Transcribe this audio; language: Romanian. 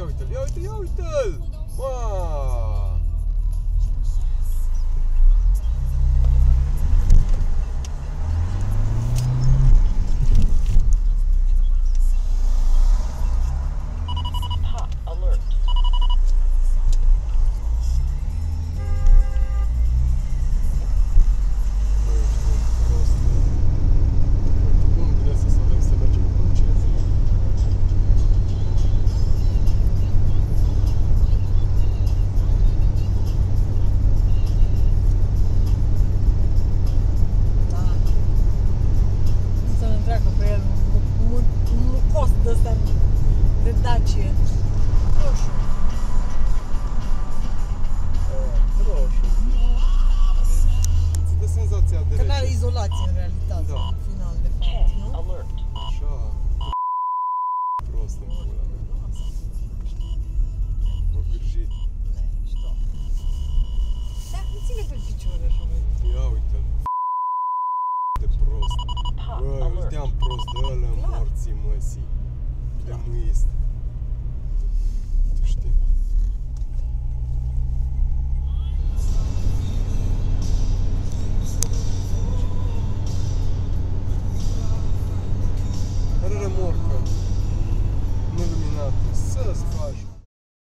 ia uite-l, ia uite-l, ia uite-l! Mă! Dacie. Roșu. Roșu. Îți dă senzația de Că n-are rece. izolație în realitate, Da. în final, de fapt, nu? Alert. Așa. Prost în pula mea. Mă gârjit. Mișto. Da, nu ține pe picioare așa, mă. Ia uite-l. De prost. Hot Bă, îl alert. deam prost, dă-l în Clar. morții măsii. De Clar. muist. Tu știi?